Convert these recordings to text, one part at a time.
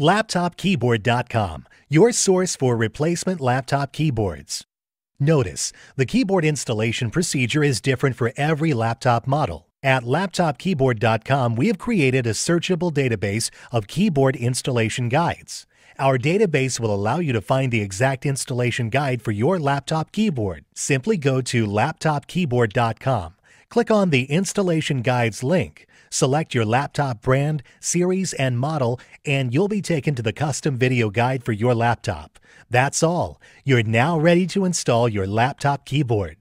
LaptopKeyboard.com, your source for replacement laptop keyboards. Notice, the keyboard installation procedure is different for every laptop model. At LaptopKeyboard.com, we have created a searchable database of keyboard installation guides. Our database will allow you to find the exact installation guide for your laptop keyboard. Simply go to LaptopKeyboard.com, click on the Installation Guides link, select your laptop brand, series, and model, and you'll be taken to the custom video guide for your laptop. That's all. You're now ready to install your laptop keyboard.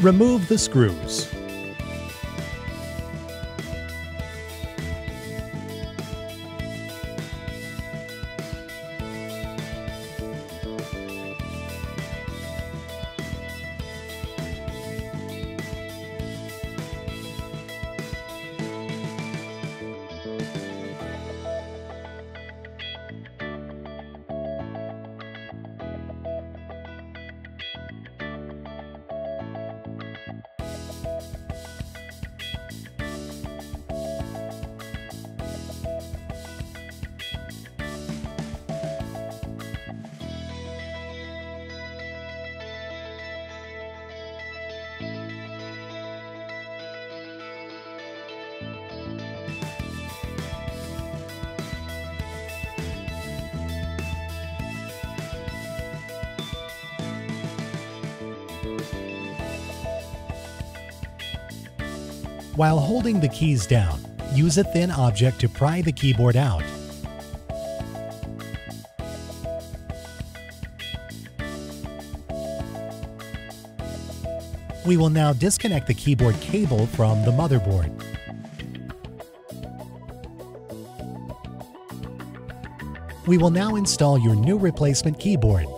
Remove the screws. While holding the keys down, use a thin object to pry the keyboard out. We will now disconnect the keyboard cable from the motherboard. We will now install your new replacement keyboard.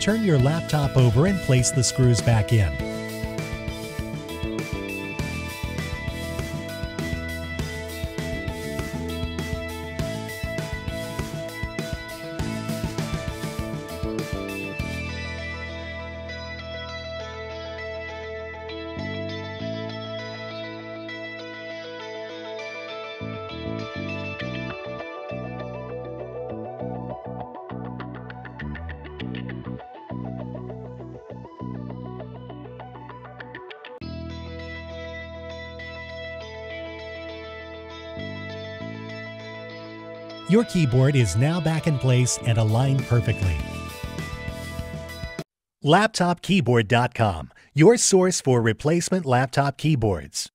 Turn your laptop over and place the screws back in. Your keyboard is now back in place and aligned perfectly. LaptopKeyboard.com, your source for replacement laptop keyboards.